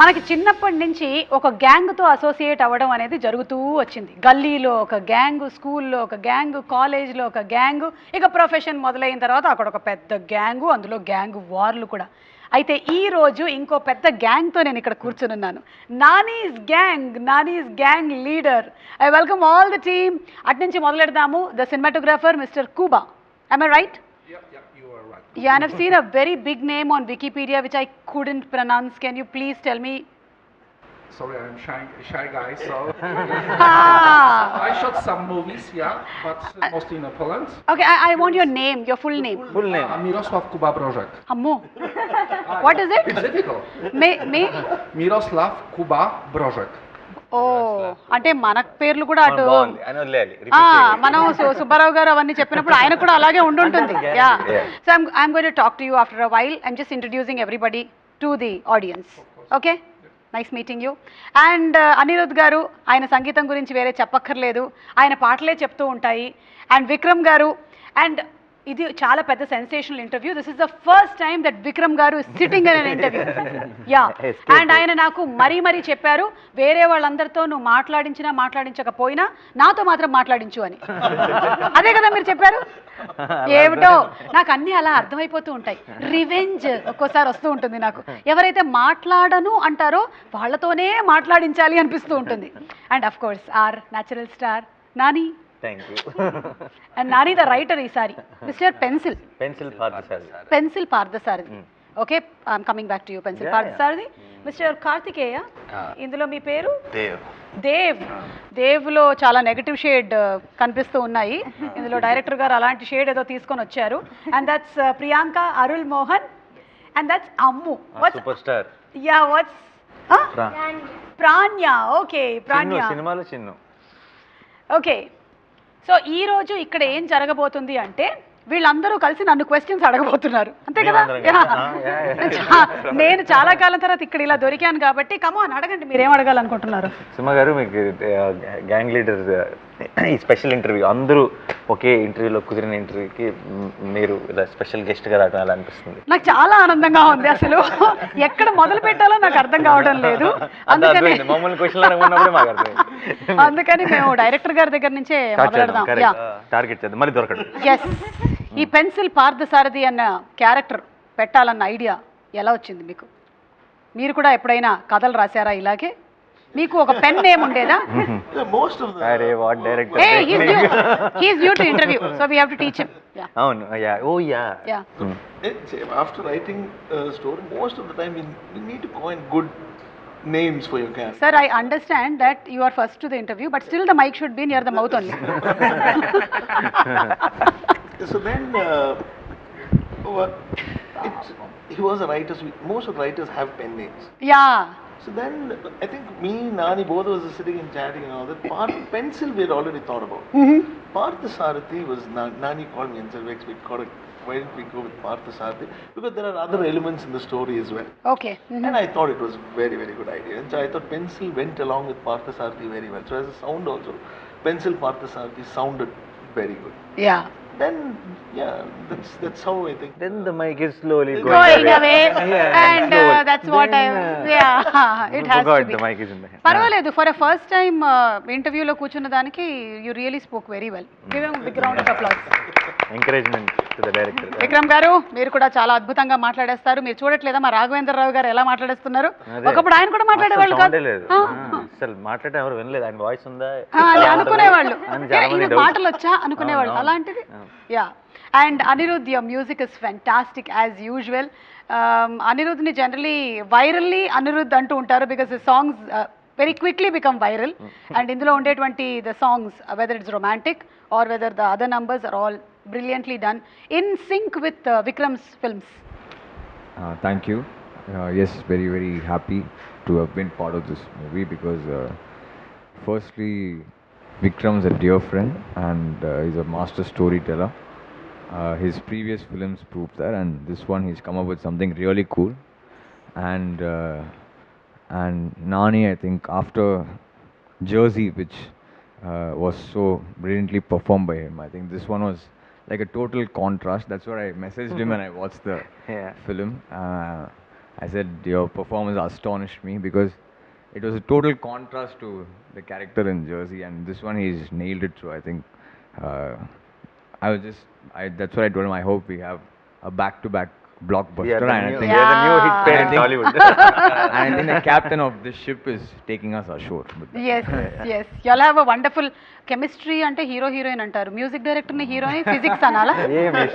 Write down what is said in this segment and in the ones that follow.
మనకి చిన్నప్పటి నుంచి ఒక గ్యాంగ్తో అసోసియేట్ అవ్వడం అనేది జరుగుతూ వచ్చింది. గల్లీలో ఒక గ్యాంగ్ స్కూల్లో ఒక గ్యాంగ్ కాలేజ్లో ఒక గ్యాంగ్ ఇక ప్రొఫెషన్ మొదలైన తర్వాత అక్కడ ఒక పెద్ద గ్యాంగు అందులో గ్యాంగ్ వార్లు కూడా. అయితే ఈ రోజు ఇంకో పెద్ద గ్యాంగ్తో నేను ఇక్కడ కూర్చునున్నాను. Nani's gang Nani's gang leader. I welcome all the team. అట్నుంచి మొదలెడదాము. The cinematographer mister Kuba. I right Yeah, and I've seen a very big name on Wikipedia which I couldn't pronounce. Can you please tell me? Sorry, I'm shy, shy guy, so. Ah. I shot some movies, yeah, but uh, mostly in Poland. Okay, I, I want your name, your full name. Full name. Uh, Mirosław Kuba Brożek. Ammo. what is it? It's difficult. May, may? Mirosław Kuba Brożek. ఓ అంటే మన పేర్లు కూడా అటు బాగుంది. అని వదిలేయాలి ఆ, Repeat చేయాలి. మనం సు- సుబ్బారావు గారు అవన్నీ చెప్పినప్పుడు ఆయన కూడా అలాగే ఉండుంటుంది. Yeah. Yeah. So I'm I'm going to talk to you after a while I'm just introducing everybody to the audience okay nice meeting you and Anirudh garu ఆయన సంగీతం గురించి వేరే చెప్పక్కర్లేదు. ఆయన పాటలే చెప్తూ ఉంటాయి. అండ్ విక్రమ్ గారు అండ్ ఇది చాలా పెద్ద sensational interview this is the first time that Vikram garu sitting an interview yeah. And ఆయన నాకు మరీ మరీ చెప్పారు వేరే వాళ్ళందరితో నువ్వు మాట్లాడించినా మాట్లాడించకపోయినా నాతో మాత్రం మాట్లాడించు అని. అదే కదా మీరు చెప్పారు? ఏమిటో? నాకు అన్నీ అలా అర్థమైపోతూ ఉంటాయి. రివెంజ్ ఒక్కోసారి వస్తూ ఉంటుంది నాకు. ఎవరైతే మాట్లాడను అంటారో వాళ్ళతోనే మాట్లాడించాలి అనిపిస్తూ ఉంటుంది. And of course our natural star Nani thank you and Nani the writer ఈసారి mister pencil pencil Parthasari pencil Parthasarathy okay I'm coming back to you pencil Parthasarathy mister Karthikeya Ah. ఇందులో మీ పేరు? దేవ్ దేవ్ దేవ్లో చాలా నెగటివ్ షేడ్ కనిపిస్తూ ఉన్నాయి. ఇందులో director గారు అలాంటి షేడ్ ఏదో తీసుకొని వచ్చారు. And that's Priyanka Arul Mohan and that's Ammu super star yeah what's Pranya okay Pranya సినిమాలో చిన్ను ఓకే సో ఈ రోజు ఇక్కడ ఏం జరగబోతుంది అంటే వీళ్ళందరూ కలిసి నన్ను క్వశ్చన్స్ అడగబోతున్నారు. అంతే కదా? నేను చాలా కాలం తర్వాత ఇక్కడ ఇలా దొరికాను కాబట్టి కమాన్ అడగండి మీరేం అడగాలనుకుంటున్నారు? సుమ గారు మీకు గ్యాంగ్ లీడర్ ఈ స్పెషల్ ఇంటర్వ్యూ. అందరూ ఒకే ఇంటర్వ్యూలో కుదిరిన ఇంటర్వ్యూకి మీరు ఇలా స్పెషల్ గెస్ట్గా రావడం ఎలా అనిపిస్తుంది? నాకు చాలా ఆనందంగా ఉంది అసలు. ఎక్కడ మొదలు పెట్టాలో నాకు అర్థం కావడం లేదు. అందుకని క్వశ్చన్ మాకు మేము డైరెక్టర్ గారి దగ్గర నుంచే మొదలెడదాం. టార్గెట్ చేద్దాం. మళ్ళీ దొరకడు. ఎస్ ఈ పెన్సిల్ పార్థసారథి అన్న క్యారెక్టర్ పెట్టాలన్న ఐడియా ఎలా వచ్చింది మీకు? మీరు కూడా ఎప్పుడైనా కథలు రాశారా ఇలాగే? మీకు ఒక పెన్ నేమ్ ఉండేదా Yeah, most of the అరే what director A he's new he's new to interview so we have to teach him yeah అవును yeah oh yeah yeah it's, after writing a story, most of the time you, you need to coin good names for your character. Sir, I understand that you are first to the interview, but still the mic should be near the mouth only. So then, uh, what- it, he was a writer. So we, most of the writers have pen names. yeah. So then, I think me, Nani, both of us are sitting and chatting and all that. Part pencil we had already thought about. Partha Sarathi was Nani called me and said, Vex, we got. Why didn't we go with Partha Sarathi? Because there are other elements in the story as well. Okay. Mhm. And I thought it was very, very good idea. And so I thought pencil went along with Parthasarthi very well. So as a sound also, pencil Parthasarthi sounded very good. Yeah. Then, yeah, that's that's how I think. Then the mic is slowly going, Going away, Yeah, and uh, that's what I. Then, uh, Yeah, it has to forgot be. the mic is in the hand. పర్వాలేదు for a first time ఇంటర్వ్యూలో కూర్చున్న దానికి you really spoke very well give big round of applause encouragement to the director Vikram garu మీరు కూడా చాలా అద్భుతంగా మాట్లాడేస్తారు. మీరు చూడట్లేదా మా రాఘవేంద్రరావు గారు ఎలా మాట్లాడేస్తున్నారు? ఒకప్పుడు ఆయన కూడా మాట్లాడేవాళ్ళు కాదు. అసలు మాట్లాడటం ఎవరు వినలేదు. ఆయన వాయిస్ ఉందా? అనుకునేవాళ్ళు. మాటలు వచ్చా అనుకునేవాళ్ళు. అవును, Yeah. And Anirudh, your music is fantastic as usual. Um, Anirudhni generally, virally Anirudh antu untaru because his songs uh, very quickly become viral. Mm. and indulo 20 the songs, uh, whether it's romantic or whether the other numbers are all brilliantly done in sync with uh, Vikram's films. Uh, thank you. Uh, yes, very, very happy to have been part of this movie because, uh, firstly, Vikram's a dear friend and uh, he's a master storyteller. Uh, his previous films proved that, and this one he's come up with something really cool. And uh, and Nani, I think after Jersey, which uh, was so brilliantly performed by him, I think this one was like a total contrast. That's what I messaged him and I watched the Yeah. film. Uh, I said your performance astonished me because it was a total contrast to the character in Jersey, and this one he's nailed it. So I think uh, I was just I, that's what I told him. I hope we have a back-to-back blockbuster. And I think yeah. there's a new hit pair in Tollywood. and then the captain of this ship is taking us ashore. Yes, yes. Y'all have a wonderful chemistry and a hero heroine. Music director and hero in physics. Anala. hey, miss.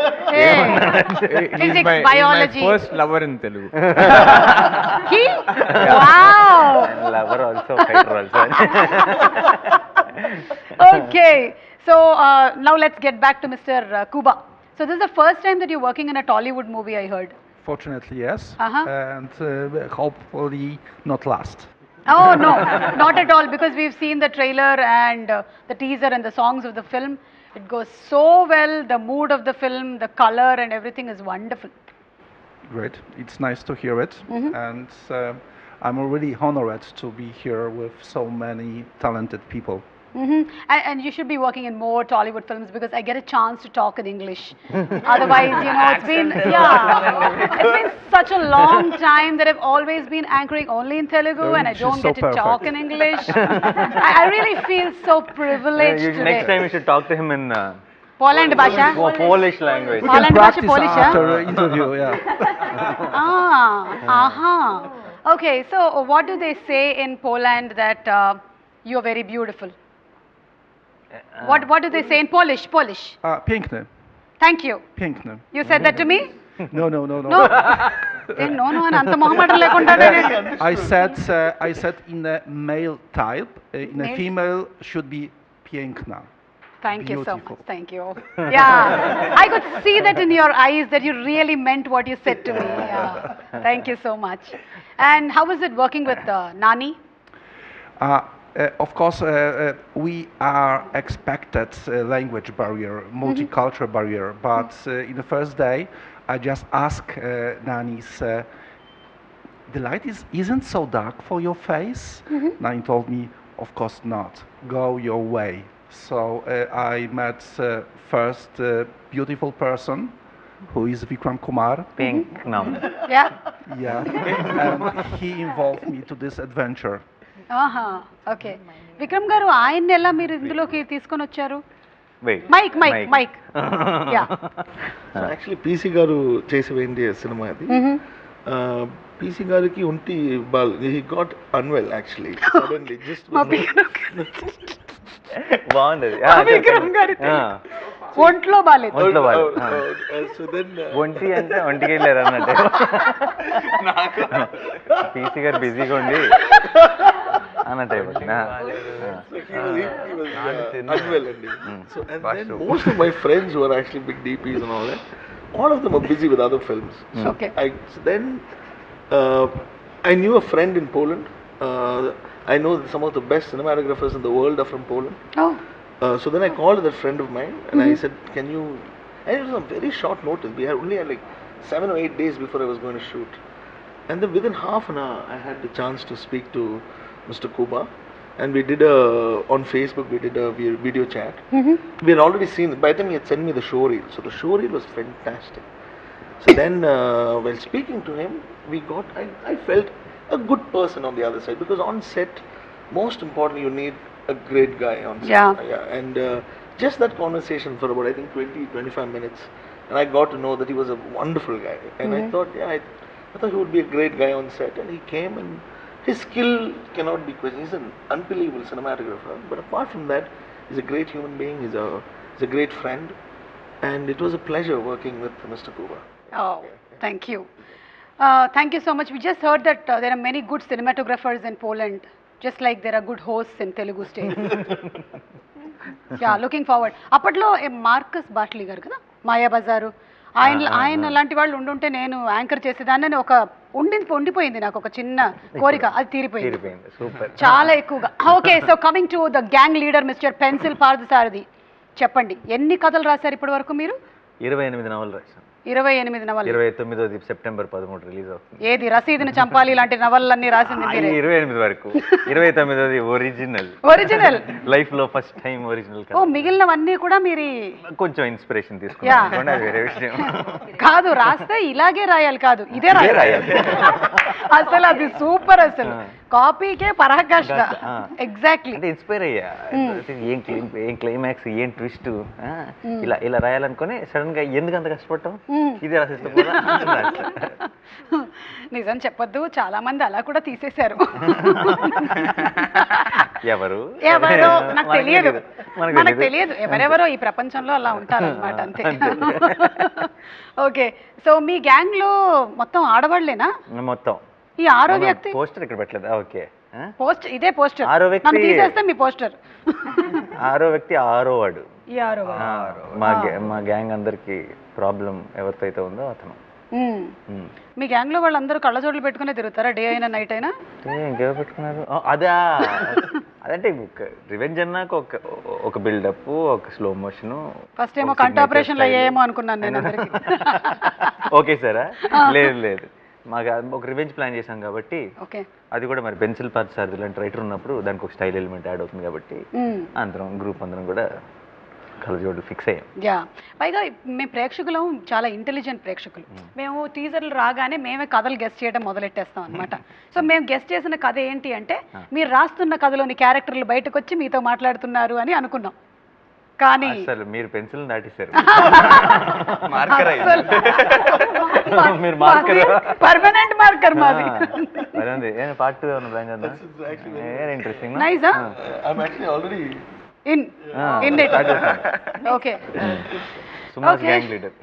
Physics, biology. First lover in Telugu. he? Wow. lover also, okay. So uh, now let's get back to Mr. Uh, Kuba so this is the first time that you're working in a tollywood movie i heard Fortunately, yes. Uh-huh. And uh, hopefully not last. oh no not at all because we've seen the trailer and uh, the teaser and the songs of the film it goes so well the mood of the film the color and everything is wonderful Great. It's nice to hear it. And uh, I'm really honored to be here with so many talented people. Mm -hmm. and, and, you should be working in more Tollywood films because I get a chance to talk in English. Otherwise, you know, it's been yeah, it's been such a long time that I've always been anchoring only in Telugu, and I don't so get to perfect. talk in English. I, I, really feel so privileged. Yeah, you, next time you should talk to him in. Uh, Poland Basha? Polish, language. Poland Basha, Polish, after interview, yeah. ah, aha. Okay, so what do they say in Poland that uh, you're very beautiful? Uh, what, what do they say in Polish? Polish. A, piękne, Thank you. piękne. You said that to me? No, no, no, no. No. Eh, no, no, I said, uh, I said in a male type, uh, in a female should be piękna. Thank you so much. Thank you. Yeah. I could see that in your eyes that you really meant what you said to me. Yeah. Thank you so much. And how was it working with uh, Nani? Uh, uh, of course, uh, uh, we are expected uh, language barrier, mm-hmm. multicultural mm -hmm. barrier, but mm-hmm. uh, in the first day, I just ask uh, nannies, the light is, isn't so dark for your face? Mm -hmm. Nani told me, of course not, go your way. So I met first beautiful person, who is Vikram Kumar. Pink, no. Mm-hmm. yeah. Yeah. And he involved me to this adventure. ఆహా okay. Vikram garu ఆయన్ని ఎలా మీరు ఇందులోకి తీసుకొని వచ్చారు? Wait mike mike mike actually PC garu చేసి సినిమా అది? పీసీ గారికి ఉంటి ball he got unwell actually suddenly just బాగుంది విక్రమ్ గారి ఒంట్లో బాగాలేదు ఒంట్లో బాగాలేదు ఒంటి అంటే ఒంటికి వెళ్ళారు అన్నట్టు. టీసీ గారు బిజీగా ఉండి అన్న type most of my friends were actually big DPs and. All all of them are friend in Poland I so then I knew a friend in Poland I know that some of the best cinematographers in the world are from Poland ఓ Uh, so then I called that friend of mine and I said, "Can you?" And it was on very short notice. We had only had like seven or eight days before I was going to shoot, and then within half an hour, I had the chance to speak to Mr. Kuba, and we did a on Facebook. We did a video chat. We had already seen. By the time he had sent me the show reel, so the show reel was fantastic. So then, uh, while speaking to him, we got. I, I felt a good person on the other side because on set, most importantly, you need a great guy on set. Yeah. yeah. And uh, just that conversation for about I think 20, 25 minutes, and I got to know that he was a wonderful guy. And I thought, yeah, I, I thought he would be a great guy on set. And he came and his skill cannot be questioned. He's an unbelievable cinematographer. But apart from that, he's a great human being. He's a he's a great friend. And it was a pleasure working with Mr. Kuba. Oh, thank you. Uh, thank you so much. We just heard that uh, there are many good cinematographers in Poland, just like there are good hosts in Telugu state. yeah, looking forward. అప్పట్లో Marcus Bartley garu కదా మాయా బజారు ఆయన ఆయన లాంటి వాళ్ళు ఉండుంటే నేను anchor చేసేదాన్ని ఒక ఉండి ఉండిపోయింది నాకు ఒక చిన్న కోరిక అది తీరిపోయింది. చాలా ఎక్కువగా. Okay so coming to the gang leader mister pencil Parthasarathy చెప్పండి ఎన్ని కథలు రాశారు ఇప్పటి వరకు మీరు? ఇరవై ఎనిమిది నవలు రాశాను. ఇరవై ఎనిమిది నవలు. ఇరవై తొమ్మిదోది సెప్టెంబర్ పదమూడు రిలీజ్ అవుతుంది. ఏది? రసీదుని చంపాలి ఇలాంటి నవలన్నీ రాసింది మీరే. ఇరవై ఎనిమిది వరకు. ఇరవై తొమ్మిదోది ఒరిజినల్. ఒరిజినల్? లైఫ్లో ఫస్ట్ టైం ఒరిజినల్ ఓ మిగిలినవన్నీ కూడా మీరు కొంచెం ఇన్స్పిరేషన్. తీసుకున్నాను. అది వేరే విషయం. కాదు రాస్తే ఇలాగే రాయాలి కాదు. ఇదే రాయాలి. అసలు అది సూపర్ అసలు. కాపీకే పరాకాష్ట. ఎగ్జాక్ట్లీ అంటే ఇన్స్పైర్ అయ్యా. అయితే ఏం క్లైమ్ ఏం క్లైమాక్స్ ఏం ట్విస్ట్ ఇలా ఇలా రాయాలనుకుని సడన్గా ఎందుకు అంత కష్టపడటం ఇదే రాసిస్తే. నిజం చెప్పొద్దు చాలా మంది అలా కూడా తీసేశారు. ఎవరు? ఎవరో? నాకు తెలియదు. మనకి. తెలియదు. ఎవరెవరో ఈ ప్రపంచంలో అలా ఉంటారు అనమాట అంతే. ఓకే సో మీ గ్యాంగ్లో మొత్తం ఆడవాళ్ళేనా? మొత్తం. ఈ ఆరో వ్యక్తి పోస్టర్ ఇక్కడ పెట్టలేదా. ఓకే. ఆ? పోస్ట్ ఇదే పోస్టర్. ఆరో వ్యక్తి- నన్ను తీసేస్తే మీ పోస్టర్. ఆరో వ్యక్తి ఆరో వాడు. ఈ ఆరో మా గ్యా- మా గ్యాంగ్ అందరికి ప్రాబ్లం ఎవరితో అయితే ఉందో అతను. మీ గ్యాంగ్లో వాళ్ళందరూ కళ్ళజోడులు పెట్టుకునే తిరుగుతారా? డే అయినా నైట్ అయినా? ఇంకెవరు పెట్టుకున్నారు. ఆ, అదా. అదంటే రివెంజ్ అన్నాక ఒక ఒక బిల్డప్ ఒక స్లో మోషన్ ఫస్ట్ ఏమో కంటి ఆపరేషన్లు అయ్యేమో అనుకున్నాను నేను అందరికి. ఓకే సారా? లేదు లేదు. మాకు ఒక రివెంజ్ ప్లాన్ చేశాం కాబట్టి ఓకే. అది కూడా మరి పెన్సిల్ పార్ట్ సార్ ఇలాంటి రైటర్ ఉన్నప్పుడు దానికి ఒక స్టైల్ ఎలిమెంట్ యాడ్ అవుతుంది కాబట్టి అందరం గ్రూప్ అందరం కూడా కలజోడు ఫిక్స్ అయ్యాం. యా పైగా మేము ప్రేక్షకులం చాలా ఇంటెలిజెంట్ ప్రేక్షకులు. మేము టీజర్లు రాగానే మేమే కథలు గెస్ట్ చేయడం మొదలెట్టేస్తాం అనమాట సో మేము గెస్ట్ చేసిన కథ ఏంటి అంటే మీరు రాస్తున్న కథలోని క్యారెక్టర్లు బయటకు వచ్చి మీతో మాట్లాడుతున్నారు అని అనుకున్నాం. కానీ అసలు మీరు పెన్సిల్ దాటేశారు మార్కర్ మీరు మార్కర్ పర్మనెంట్ మార్కర్ మాది. మరి ఉంది ఏ పార్ట్ టూ ఏమైనా ప్లాన్ చేద్దాం ఏ ఇంట్రెస్టింగ్ నైసా I'm actually already. In in it okay Suma's. Gang leader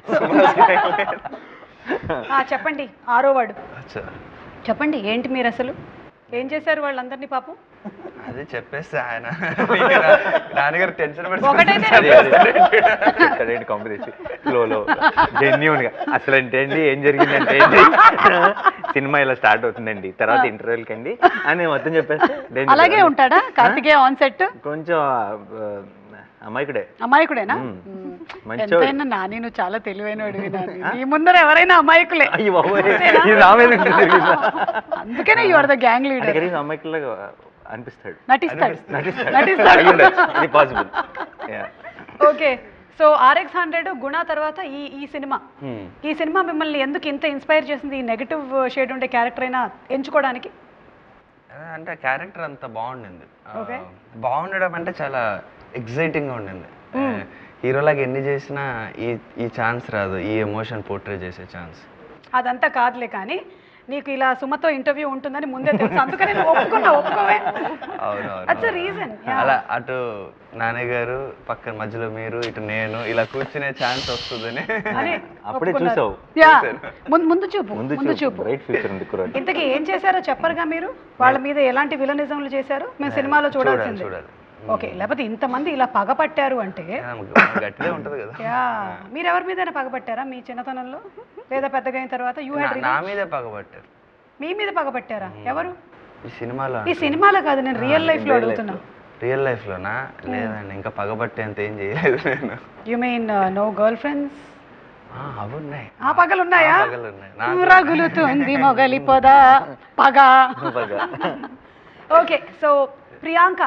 చెప్పండి. ఆరో వాడు. చెప్పండి ఏంటి మీరు అసలు ఏం చేశారు వాళ్ళందరినీ పాపం? అదే చెప్పేస్తే ఆయన. నాన్నగారు టెన్షన్ చెప్తాడేంటి కాంపిటీషన్ ఫ్లోలో జెన్యున్గా. అసలు అంటే ఏంటి ఏం జరిగిందంటే ఏంటి? సినిమా ఇలా స్టార్ట్ అవుతుందండి. తర్వాత ఇంటర్వెల్కి అండి అని మొత్తం చెప్పేస్తే. అలాగే ఉంటాడా? కార్తికేయ ఆన్ సెట్ కొంచెం అమాయకుడే. అమాయకుడేనా. ఎంతైనా నాని నువ్వు చాలా తెలివైన ఈ ముందర ఎవరైనా అమాయకులే? అందుకనే you are the gang leader అమాయకులాగా అనిపిస్తాడు. నటిస్తాడు. నటిస్తాడు నటిస్తాడు. అయి ఉండొచ్చు. ఇది possible okay. So RX hundred Guna తర్వాత ఈ ఈ సినిమా. ఈ సినిమా మిమ్మల్ని ఎందుకు ఇంత ఇన్స్పైర్ చేసింది? ఈ నెగటివ్ షేడ్ ఉండే క్యారెక్టర్ అయినా ఎంచుకోవడానికి? అంటే క్యారెక్టర్ అంత బాగుండింది. బాగుండడం అంటే చాలా ఎగ్జైటింగ్గా ఉండింది. హీరోలాగా ఎన్ని చేసినా ఈ ఈ ఛాన్స్ రాదు. ఈ ఎమోషన్ పోర్ట్రే చేసే ఛాన్స్ అదంతా కాదులే కానీ నీకు ఇలా సుమతో ఇంటర్వ్యూ ఉంటుందని ముందే తెలుసు. అందుకని ఒప్పుకున్నా ఒప్పుకోవే. reason, yeah. అలా అటు నాన్నయ్య గారు పక్కన మధ్యలో మీరు ఇటు నేను ఇలా కూర్చునే ఛాన్స్ వస్తుందని. అప్పుడే. చూసావు. యా ముందు ముందు చూపు ముందు చూపు. బ్రైట్ ఫ్యూచర్ ఉంది ఇంతకీ ఏం చేశారో చెప్పరుగా మీరు? వాళ్ళ మీద ఎలాంటి విలనిజంలు చేశారు? మేము సినిమాలో చూడాల్సిందే. చూడాలి. ఓకే లేకపోతే ఇంతమంది ఇలా పగపట్టారు అంటే గట్టిగా ఉంటది కదా. యా మీరు ఎవరి మీదైనా పగపట్టారా మీ చిన్నతనంలో? లేదా పెద్దగా అయిన తర్వాత? యూ హ్యాడ్ నా మీదే పగబట్టారు మీ మీద పగపట్టారా ఎవరు? ఈ సినిమాలో ఈ సినిమాలో కాదు నేను రియల్ లైఫ్లో అడుగుతున్నా. రియల్ లైఫ్ లోనా? లేదండి ఇంకా పగబట్టేంత ఏం చేయలేదు నేను. You mean no girl friends ఆ, అవి ఉన్నాయి ఆ పగలున్నాయి. నాకు- రగులుతుంది మొగలి పొద. పగ. ఓకే సో ప్రియాంక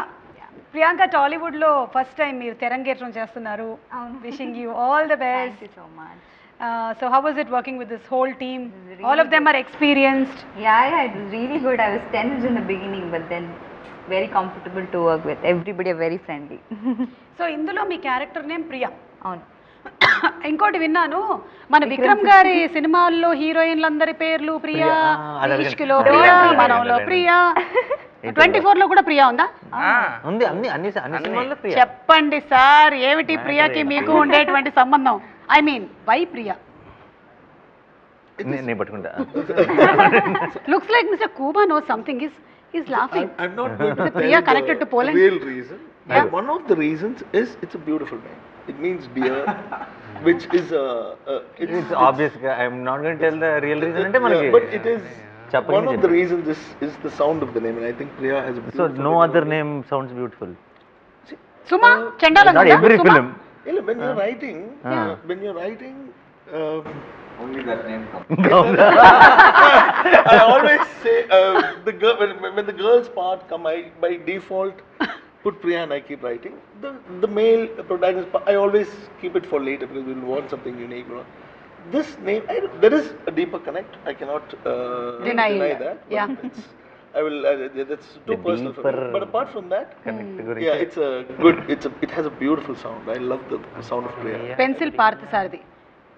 ప్రియాంక టాలీవుడ్లో ఫస్ట్ టైం మీరు తెరంగేట్రం చేస్తున్నారు wishing you all the best so much Uh, so how was it working with this whole team really all of them are experienced yeah yeah it was really good i was tense in the beginning but then very comfortable to work with everybody are very friendly so indulo mi character name priya avunu ఇంకోటి విన్నాను. మన విక్రమ్ గారి సినిమాల్లో హీరోయిన్లందరి పేర్లు ప్రియా ఇష్కిలో ప్రియా మనంలో Priya twenty ఫోర్లో కూడా ప్రియా ఉందా? ఉంది అన్ని అన్ని సినిమాల్లో చెప్పండి సార్ ఏమిటి ప్రియాకి మీకు ఉండేటువంటి సంబంధం? I mean why Priya? Looks like mister Kuba no something is is laughing Priya connected to Poland real reason one of the reasons is it's a beautiful name It means beer, which is uh, uh, a. a it's, it's, obvious. I'm not going to tell the real reason. Yeah, but it is. One of the reasons is, is the sound of the name, and I think Priya has. So no other name sounds beautiful. Suma, uh, Not every Suma? film. When you're uh. writing, uh. when you're writing. Um, Only that name comes. I always say uh, the girl when, when, the girls part come, I by default put Priya and I keep writing. The, the male protagonist, I always keep it for later because we'll want something unique. This name, I, there is a deeper connect. I cannot uh, deny, deny that. Yeah. I will. Uh, that's too the personal for me. But apart from that, hmm. yeah, it's a good. It's a. It has a beautiful sound. I love the sound of Priya. Pencil Parthasarathy.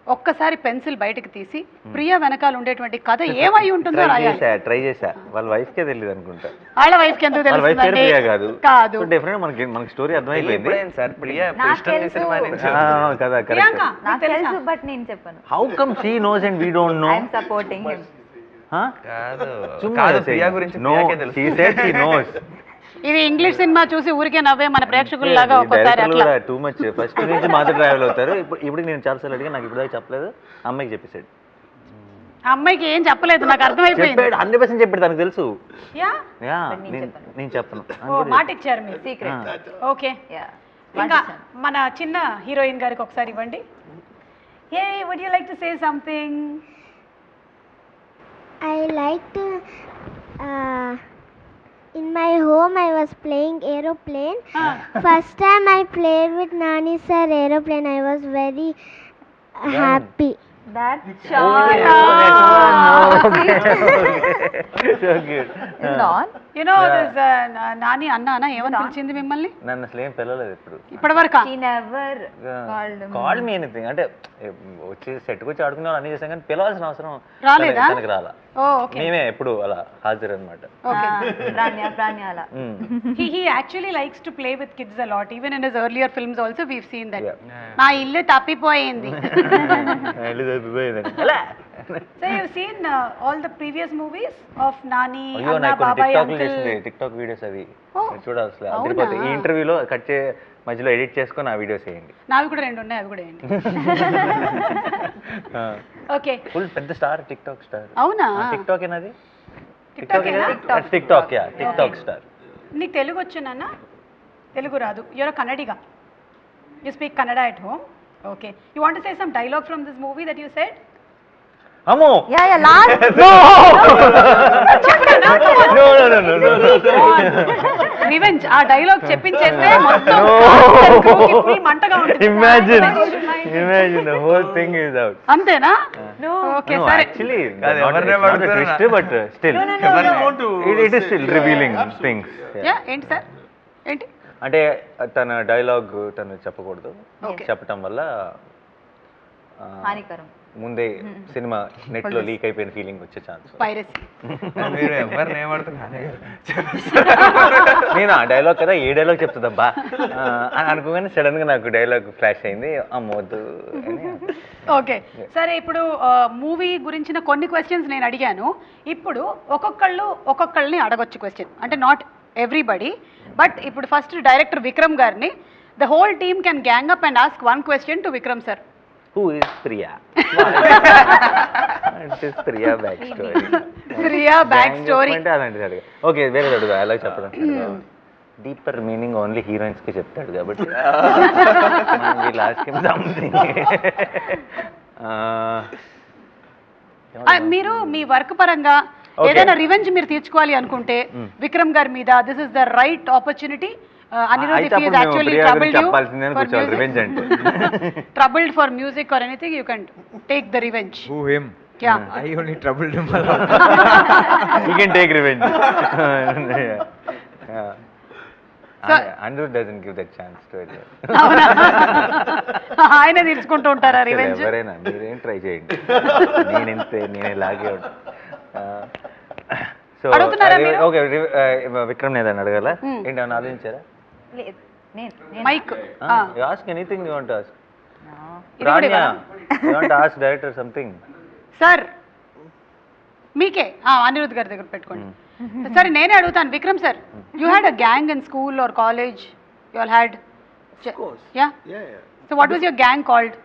ఒక్కసారి pencil బయటకు తీసి ప్రియ వెనకాల ఉండేటువంటి కథ ఏమై ఉంటుందో try రాయాలి. చేసా ట్రై చేసా వాళ్ళ వైఫ్ కే తెలియదు అనుకుంటా. వాళ్ళ వైఫ్కి ఎందుకు ప్రియా కాదు. కాదు డెఫినెట్ మనకి మనకి స్టోరీ అర్థమైపోయింది. సార్? ప్రియా తెలుసు. సినిమా కదా కరెక్ట్ నాకు తెలుసా? తెలుసు బట్ నేను చెప్పను. How come she knows and we don't know supporting him కాదు. కాదు ప్రియా గురించి నో షీ తెలుసు సెడ్ షీ నోస్ ఇది ఇంగ్లీష్ సినిమా చూసి ఊరికే నవ్వే మన ప్రేక్షకుల్లాగా ఒక్కోసారి అట్లా. టూ మచ్ ఫస్ట్ నుంచి మాతో ట్రావెల్ అవుతారు. ఇప్పుడు ఇప్పుడు నేను చాలాసార్లు అడిగా నాకు ఇప్పుడు చెప్పలేదు. అమ్మాయికి చెప్పేసాడు అమ్మాయికి ఏం చెప్పలేదు నాకు అర్థమైపోయింది. చెప్పాడు హండ్రెడ్ పర్సెంట్ చెప్పాడు తనకు తెలుసు. నేను చెప్పను. మాట ఇచ్చారు మీరు. సీక్రెట్ ఓకే యా ఇంకా మన చిన్న హీరోయిన్ గారికి ఒకసారి ఇవ్వండి. ఏ would you like to say something I liked uh, in my home I was playing aeroplane. Ah. First time I played with Nani sir aeroplane I was very happy. Oh, oh, Nani పిలిచింది మిమ్మల్ని? నన్ను అసలు ఏం పిల్లలేదు ఇప్పుడు. Me anything అంటే వచ్చి set వచ్చి ఆడుకునే అన్ని చేసాం కానీ పిలవాల్సిన అవసరం రాలా. మేమే ఎప్పుడు అలా హాజరు అనమాట he actually likes to play with kids a lot even in his earlier films also we've seen that నా ఇల్లు తప్పిపోయింది. All the previous movies of Nani బాబాయ్ అంకుల్ వీడియోస్ అది చూడాల్సి ఇంటర్వ్యూలో కట్ మధ్యలో ఎడిట్ చేసుకుని ఆ వీడియోస్ వేయండి నావి కూడా రెండు ఉన్నాయి అవి కూడా వేయండి ఓకే ఫుల్ పెద్ద స్టార్ టిక్ టాక్ స్టార్ అవునా? Tick talk ఏనాది? Tik tok tik tok yeah tik tok star నీకు తెలుగు వచ్చునన్నా తెలుగు రాదు. You're Kannadiga you speak Kannada at home okay you want to say some dialogue from this movie that you said Amo. Yeah yeah last no no no no no revenge ఆ dialogue చెప్పించేస్తే మొత్తం full మంటగా ఉంటుంది imagine imagine the whole thing is out అంతేనా no okay సరే actually కాదు ఎవర్నే పడుతున్నారు twist but still it is still revealing things yeah ఏంటి సార్ ఏంటి అంటే తన డైలాగ్ తను చెప్పకూడదు. చెప్పటం వల్ల హానికరం. ముందే సినిమా నెట్లో లీక్ అయిపోయిన ఫీలింగ్ వచ్చే ఛాన్స్. పైరసీ మీరు ఎవరిని ఏమడుతున్నారు? నేను ఆ డైలాగ్ కదా ఏ డైలాగ్ చెప్తుందబ్బా? అని అనుకోగానే సడన్గా నాకు డైలాగ్ ఫ్లాష్ అయింది అమ్మవద్దు ఓకే. సరే ఇప్పుడు మూవీ గురించిన కొన్ని క్వశ్చన్స్ నేను అడిగాను. ఇప్పుడు ఒక్కొక్కళ్ళు ఒక్కొక్కళ్ళని అడగొచ్చు క్వశ్చన్ అంటే నాట్ ఎవ్రీబడి బట్ ఇప్పుడు ఫస్ట్ డైరెక్టర్ విక్రమ్ గారిని the whole team can gang up and ask one question to Vikram sir who is Priya Priya back story Priya back story అంటే ఓకే వేరే అడుగు అలా చెప్పడం. డీపర్ మీనింగ్ ఓన్లీ హీరోయిన్స్కి చెప్తాడు కాబట్టి. Lost something మీరు మీ వర్క్ పరంగా. ఏదైనా రివెంజ్ మీరు తీర్చుకోవాలి అనుకుంటే hmm. విక్రమ్ గారి మీద this is the right opportunity troubled for music or anything you can take the revenge take revenge. doesn't give chance to ఆయన తీర్చుకుంటూ ఉంటారా రివెంజ్ ట్రై చేయండి. నేను నేను ఇలాగే ఉంటాను సో? ఓకే విక్రమ్ ఏదైనా అడగాల? ఏంటి ఏమైనా ఆలోచించారా? లేదు నేను నేను. Mike ask anything you want ask ఇవ్వనా? You want ask director something sir మీకే. ఆ, అనిరుద్ గారి దగ్గర పెట్టుకోండి. సరే నేనే అడుగుతాను. Vikram sir you had a gang in school or college you all had. Yeah. So what was your gang called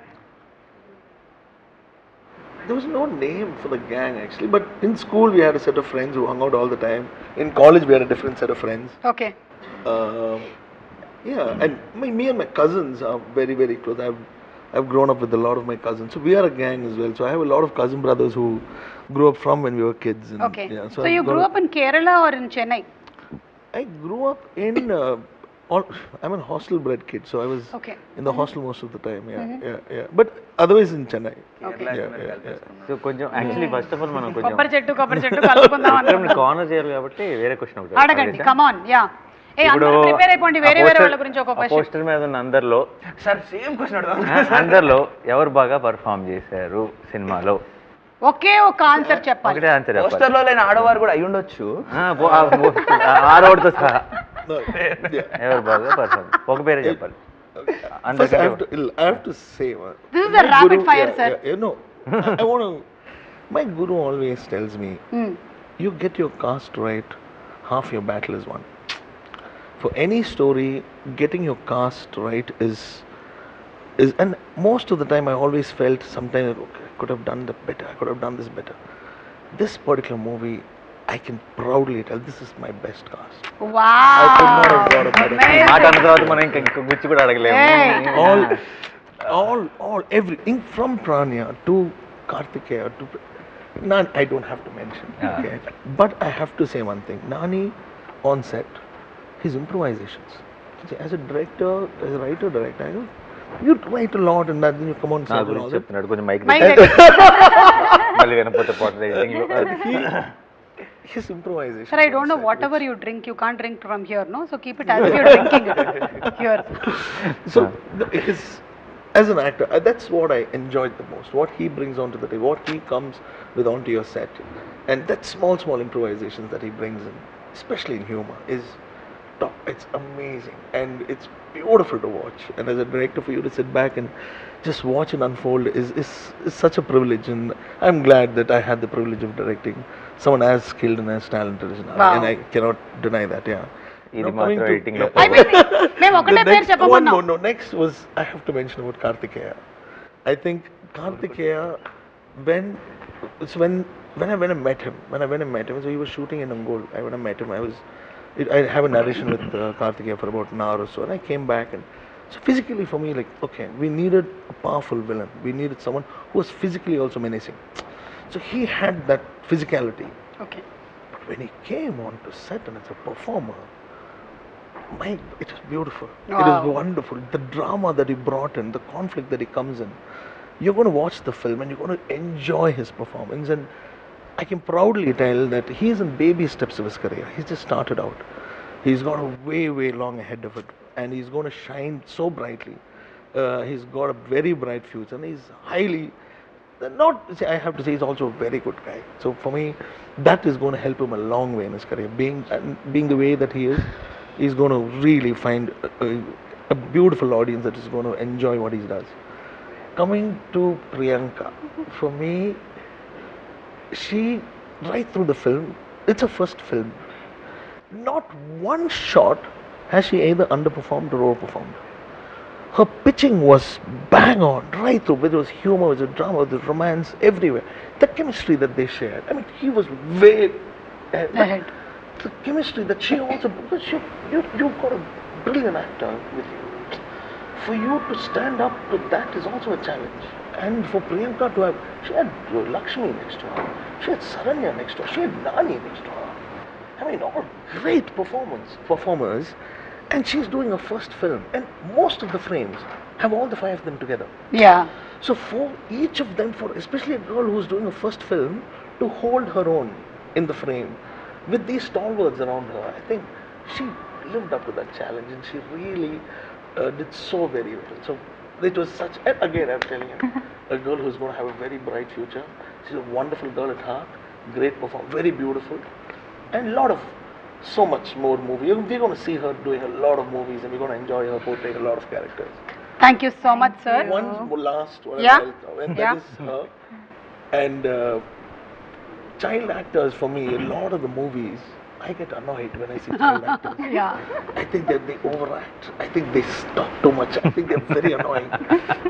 There was no name for the gang actually, but in school we had a set of friends who hung out all the time. In college we had a different set of friends. Okay. Um, yeah, and my, me and my cousins are very very close. I have I've grown up with a lot of my cousins. So we are a gang as well. So I have a lot of cousin brothers who grew up from when we were kids. And, Okay. Yeah, so I've you grew up in Kerala or in Chennai? I grew up in. Uh, all, I'm a hostel bred kid, so I was Okay. in the hostel most of the time. Yeah, yeah, yeah. But otherwise in Chennai. Okay. Yeah, yeah, yeah. So కొంచెం actually first of all మనం కొంచెం కొబ్బరి చెట్టు కొబ్బరి చెట్టు కలుపుకుందాం అనుకున్నాం. Corner చేయాలి కాబట్టి వేరే క్వశ్చన్ ఒకటి అడగండి యా గురించి ఒక క్వశ్చన్ పోస్టర్ మీద ఉన్న అందరిలో సార్ సేమ్ క్వశ్చన్ అందరిలో ఎవరు బాగా పర్ఫామ్ చేశారు సినిమాలో ఒకే ఒక ఆన్సర్ చెప్పాలి ఒకటే ఆన్సర్ పోస్టర్లో లేని ఆడవారు కూడా అయి ఉండొచ్చు ఆడవాడితో సహా. ఎవరు బాగా పర్ఫామ్ ఒక పేరే చెప్పాలి First, I have అందరికంటే to, I have to say, uh, This is my a rapid guru- fire, yeah, sir. Yeah, yeah, no, I, I want to. My guru always tells me, you get your cast right, half your battle is won. For any story, getting your cast right is is, and most of the time, I always felt sometimes okay, I could have done that better. I could have done this better. This particular movie, I can proudly tell this is my best cast. I could not have got a better cast. మాట అన్న తర్వాత మనం ఇంకా ఇంకా గుచ్చి కూడా అడగలేము all, all, all, everything from Pranya to Kartikeya to Nan, I don't have to mention. Yeah. Okay. But I have to say one thing. Nani on set, his improvisations. See, As a director, as a writer, director, I know you write a lot and that, then you come on నా set and all గురించి that. చెప్తున్నాడు కొంచెం mic mic మళ్ళీ వినపోతే పోతుంది editing లో. But he, his improvisation. Sir, I don't know whatever you drink, you can't drink from here, no? So keep it as if you're drinking it here. So the- his, as an actor, uh, that's what I enjoyed the most. What he brings onto the table, what he comes with onto your set, and that small, small improvisations that he brings in, especially in humor, is top. It's amazing and it's beautiful to watch. And as a director, for you to sit back and just watch it unfold is, is, is such a privilege. And I'm glad that I had the privilege of directing someone as skilled and as talented as Nari, Wow. and I cannot deny that. Yeah. ఇది Now coming మాత్రం to- editing లో yeah. I mean, మేము ఒకటే The పేరు next one, చెప్పమన్నాం no, no. Next was I have to mention about Kartikeya. I think Kartikeya, when it's when when I when I met him, when I when I met him, so he was shooting in Angol. I when I met him, I was it, I have a narration with uh, Kartikeya for about an hour or so, and I came back and so physically for me, like okay, we needed a powerful villain. We needed someone who was physically also menacing. So he had that physicality. Okay But when he came onto set and as a performer, my it was beautiful. It Wow. is wonderful. The drama that he brought in, the conflict that he comes in. You're going to watch the film and you're going to enjoy his performance. And I can proudly tell that he's in baby steps of his career. He's just started out. He's got a way, way long ahead of it, and he's going to shine so brightly. Uh, he's got a very bright future, and he's highly not I have to say he's also a very good guy. So for me, that is going to help him a long way in his career. Being being the way that he is, he's going to really find a, a, a beautiful audience that is going to enjoy what he does. Coming to Priyanka, for me, she right through the film, it's her first film. Not one shot has she either underperformed or overperformed her pitching was bang on right through whether it was humor whether it was drama whether it was romance everywhere. The chemistry that they shared i mean he was way ahead. The chemistry that she also because you, you you've got a brilliant actor with you. For you to stand up to that is also a challenge. And for priyanka to have she had lakshmi next to her she had saranya next to her she had nani next to her. I mean, all great performance performers, and she's doing her first film, and most of the frames have all the five of them together. Yeah. So for each of them, for especially a girl who's doing a first film, to hold her own in the frame with these stalwarts around her, I think she lived up to that challenge, and she really uh, did so very well. So it was such, and again, I'm telling you, a girl who's going to have a very bright future. She's a wonderful girl at heart, great performer, very beautiful, and a lot of so much more movie. We're going to see her doing a lot of movies and we're going to enjoy her portraying a lot of characters. Thank you so much, sir. One last one. Yeah. And yeah. her. And uh, child actors, for me, a lot of the movies, I get annoyed when I see child actors. yeah. I think that they overact. I think they talk too much. I think they're very annoying.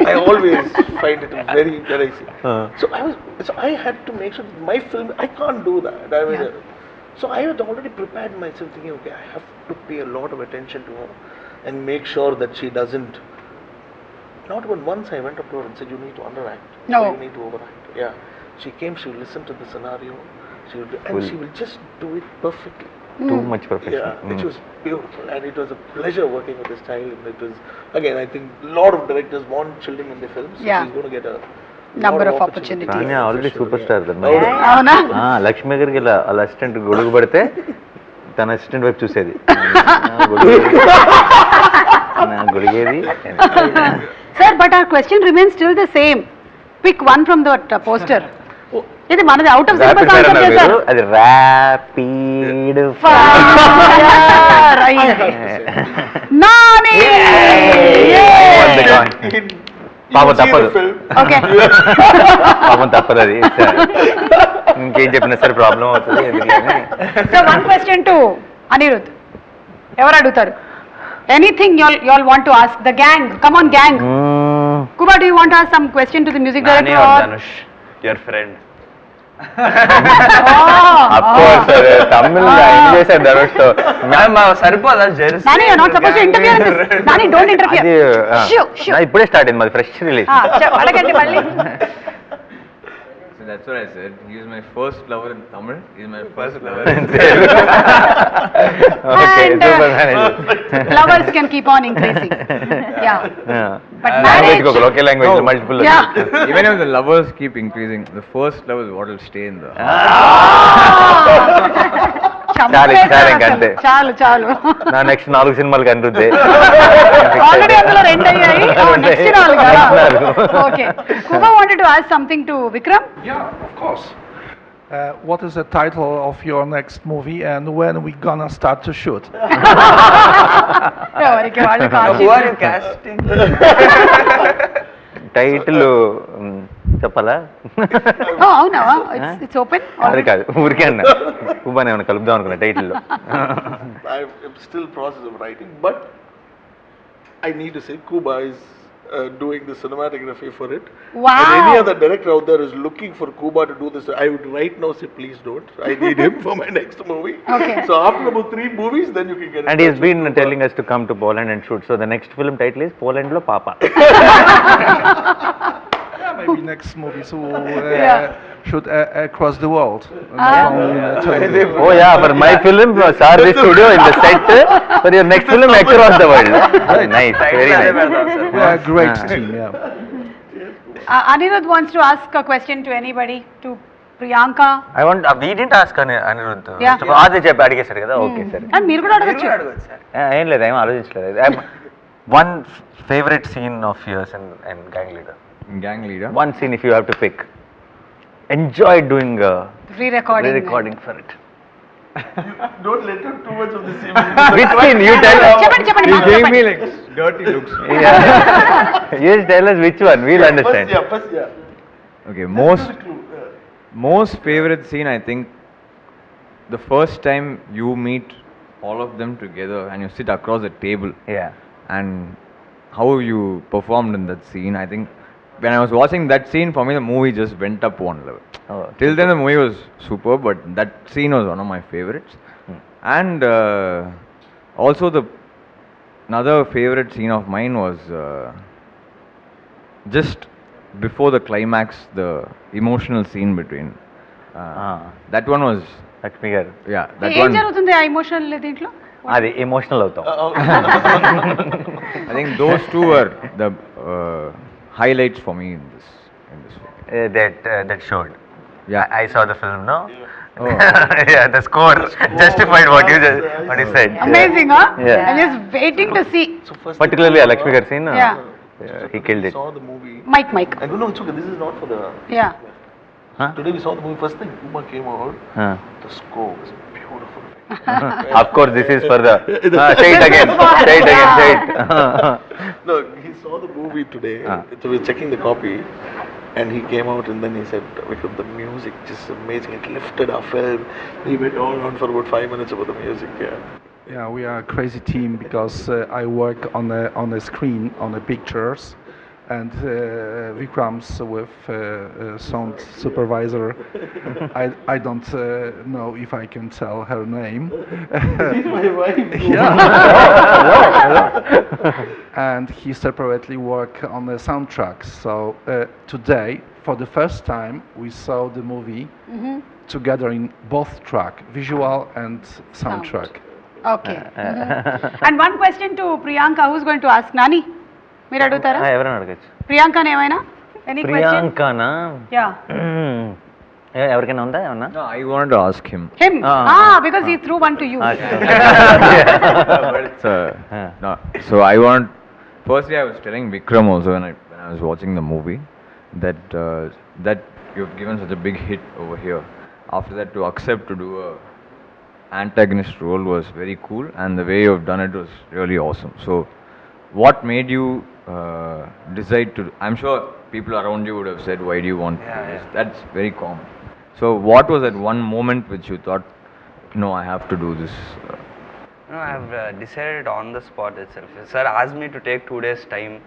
I always find it very when I. Uh. So I was, so I had to make sure that my film. I can't do that. I mean, yeah. Uh, so I had already prepared myself thinking, okay, I have to pay a lot of attention to her and make sure that she doesn't. Not even once I went up to her and said, you need to underact. No. You need to overact. Yeah. She came, she would listen to the scenario, she would, and she will just do it perfectly. Mm. Too hmm. much perfection. Yeah, mm. was beautiful, and it was a pleasure working with this child. And it was, again, I think a lot of directors want children in their films. So yeah. she's going to get a Number lot of opportunities. opportunities. కానీ already super. Star అవునా? ఆ, లక్ష్మి గారికి ఇలా వాళ్ళ assistant గొడుగు పడితే తన assistant వైపు చూసేది. ఆ, గొడుగేది? Sir but our question remain still the same pic one from that poster ఇది మనది out of syllabus fire answer చేశారు. అది ర్యాపిడ్ నాని పాపం తప్పదు. ఓకే. పాపం తప్పదు అది. ఇంకేం చెప్పినా సరే ప్రాబ్లం అవుతుంది ఎందుకని so one question to Anirudh ఎవరు అడుగుతారు? Anything y'all y'all want to ask the gang come on gang Kuba do want ask some question to the music director your friend ఇప్పుడే స్టార్ట్ అయింది మాది fresh release. That's what I said. He is my first lover in Tamil. He's my first lover in Telugu. okay, And, uh, manager. Lovers can keep on increasing. yeah. yeah. But Uh, Language, marriage. ko- local language, No. multiple. Yeah. Even if the lovers keep increasing, the first love is what will stay in the. Ah. చాలు ఇంక అంతే. చాలు చాలు నా next నాలుగు సినిమాలు కనిపిద్దే already అందులో రెండు అయ్యాయి నెక్స్ట్ నాలుగు. Okay Kuba wanted to ask something to Vikram Yeah, of course. Uh, what is the title of your next movie and when we gonna start to shoot? Who are you casting? Title చెప్పాలా అవునా it's open అది కాదు ఊరికే అన్న కుబాని ఏమైనా కలుపుదాం అనుకున్నా టైటిల్లో I'm still process of writing, but I need to say Kuba is uh, doing the cinematography for it. Wow. And any other director out there is looking for Kuba to do this. I would right now say, please don't. I need him for my next movie. Okay. So after about three movies, then you can get. in and is touch with been Kuba. Telling us to come to Poland and shoot so the next film title is Poland లో పాప Yeah, maybe next movie so uh, yeah. should across the world. oh yeah, but my film, Sar the studio in the set, for your next film across the world. nice, very nice. Yeah, great team. Yeah. Anirudh wants to ask a question to anybody to Priyanka I want we did ask అని అనిరుద్ధ్ అదే చెప్పి అడిగేశారు కదా okay sir and మీరు కూడా అడగచ్చు ఏం లేదు ఏం ఆలోచించలేదు one favourite scene of yours and and gang leader gang leader. One scene if you have to pick enjoy doing free recording recording for it Don't let him too much of the same. Which scene you tell చెప్పండి చెప్పండి He మాకు gave చెప్పండి. me like dirty looks. You tell us which one we'll First, understand yeah, first, yeah. Okay, most Clue, yeah. most favorite scene I think the first time you meet all of them together and you sit across the table yeah and how you performed in that scene I think when I was watching that scene for me the movie just went up one level oh, till then the movie was superb but that scene was one of my favorites Hmm. and uh, also the another favorite scene of mine was uh, just before the climax the emotional scene between uh, Ah. that one was Lakshmi గారు yeah that ఏం one జరుగుతుంది ఆ emotional దీంట్లో అది emotional అవుతాం I think those two were the uh, highlights for me in this in this uh, that uh, that showed. Yeah, I, I, saw the film. No. Yeah. Oh. yeah, the score, the score justified what you just, what you said. Amazing, huh? Yeah. I'm just waiting to see. So first Particularly Lakshmi Garsin. Uh, yeah. he killed it. Saw the movie. Mike, Mike. And no, it's okay. This is not for the. Yeah. Huh? Today we saw the movie. First thing Uma came out. Huh. The score was beautiful. of course, this is for the. Uh, say it again. Say it again. Say it. No, he saw the movie today. Ah. So we were checking the copy, and he came out and then he said, "Vikram, the music just amazing. It lifted our film." He went on and on for about five minutes about the music. Yeah. Yeah, we are a crazy team because uh, I work on the on the screen on the pictures, and uh, Vikrams with uh, uh sound supervisor. I, I don't uh, know if I can tell her name. She's my wife. yeah. and he separately work on the soundtracks. So uh, today, for the first time, we saw the movie mm -hmm. together in both track, visual and soundtrack. Sound. Okay. Mm -hmm. and one question to Priyanka, who's going to ask Nani? మీరు అడుగుతారా ఆ, ఎవరైనా అడగచ్చు ప్రియాంక ఏమైనా any question ప్రియాంకనా yeah ఏ- ఎవరికైనా ఉందా ఏమన్నా No, I wanted to ask him. Him Ah. ah because he threw one to you but it's, uh, no, so I want. Firstly, I was telling Vikram also when I when I was watching the movie that uh, that you've given such a big hit over here. After that, to accept to do a antagonist role was very cool, and the way you've done it was really awesome. So, what made you uh, decide to? I'm sure people around you would have said, "Why do you want Yeah, this?" yeah. That's very common. So, what was that one moment which you thought, "No, I have to do this"? Uh, No, I've uh, decided on the spot itself. Sir asked me to take two days time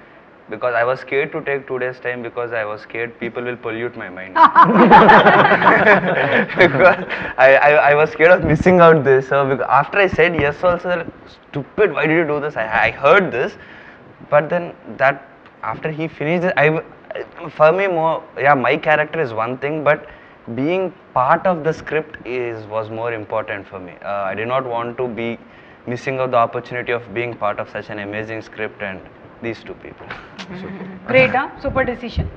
because I was scared to take two days time because I was scared people will pollute my mind. because I, I, I was scared of missing out this. So after I said yes also, stupid, why did you do this? I, I heard this. But then that, after he finished it, I, w- for me more, yeah, my character is one thing, but being part of the script is was more important for me. Uh, I did not want to be missing out the opportunity of being part of such an amazing script and these two people. great huh? super decision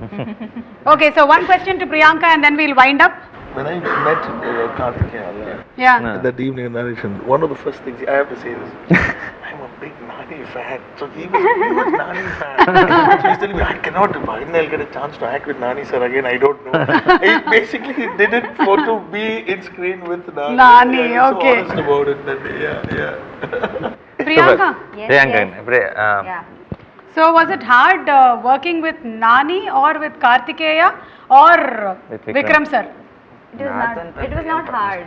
okay so one question to priyanka and then we'll wind up When I met uh, Karthikeya yeah No. that evening in narration, one of the first things I have to say is, I'm a big Nani fan. So he was a huge Nani fan. He's telling me, I cannot, when I'll get a chance to act with Nani sir again, I don't know. he basically he did it for to be in screen with Nani. Nani, yeah, okay. So honest about it that day, yeah, yeah. Priyanka. Yes, Priyanka. Yes. Pri um, uh, yeah. So was it hard uh, working with Nani or with Karthikeya or with Vikram. Vikram sir? It was not. It was not hard.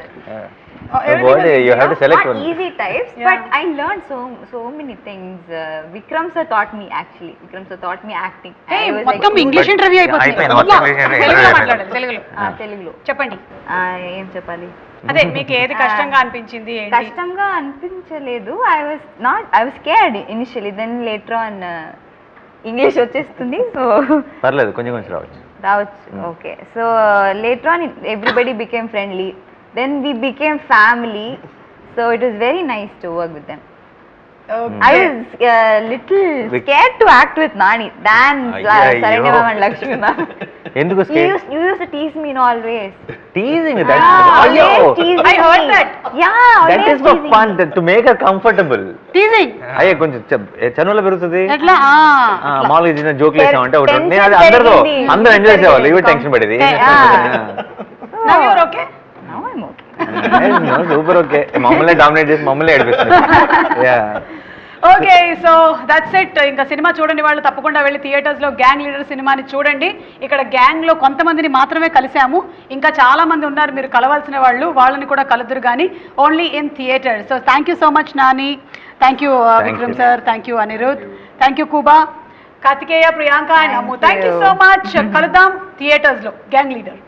Oh, the everything word was you have to select not one. easy types, Yeah. but I learned so so many things. Uh, Vikram sir taught me actually. Vikram sir taught me acting. Hey, మొత్తం like, English interview అయిపోతుంది తెలుగులో. మాట్లాడాలి తెలుగులో ఆ, తెలుగులో చెప్పండి ఆ, ఏం చెప్పాలి అదే మీకు ఏది కష్టంగా అనిపించింది ఏంటి కష్టంగా అనిపించలేదు I was not I was scared initially then later on English వచ్చేస్తుంది సో పర్లేదు కొంచెం కొంచెం రావచ్చు That mm. okay. So uh, later on, it, everybody became friendly. Then we became family. So it was very nice to work with them. Okay. I was a uh, little scared to act with Nani than uh, and Lakshmi. ఎందుకు you, used, you used to tease me in all ways. Teasing Ah, అయ్యో always teasing I heard me. that. Yeah, that always is for teasing fun to make a comfortable teasing అయ్యే కొంచెం చనువులో పెరుగుతుంది ఎట్లా ఆ, ఆ, మామూలుగా చిన్న జోకులు వేసామంటే ఒకటి Tension నేను అది అందరితో పెరిగింది. అందరూ ఎంజాయ్ చేసేవాళ్ళు ఇవి. టెన్షన్ పడేది Yeah. Now you're okay? Now I'm okay. Super okay మమ్మల్ని డామినేట్ చేసి మమ్మల్ని ఏడిపిస్తుంది Yeah. Okay so that's it ఇంకా సినిమా చూడండి వాళ్ళు. తప్పకుండా వెళ్ళి థియేటర్స్లో గ్యాంగ్ లీడర్ సినిమాని చూడండి. ఇక్కడ గ్యాంగ్లో కొంతమందిని మాత్రమే కలిసాము ఇంకా చాలా మంది ఉన్నారు. మీరు కలవాల్సిన వాళ్ళు వాళ్ళని కూడా కలుదురు కానీ only in theatre so thank you so much Nani. Thank you Vikram. Sir thank you Anirudh thank you Kuba Karthikeya Priyanka and Ammu thank you. So much కలుద్దాం థియేటర్స్లో. Gang leader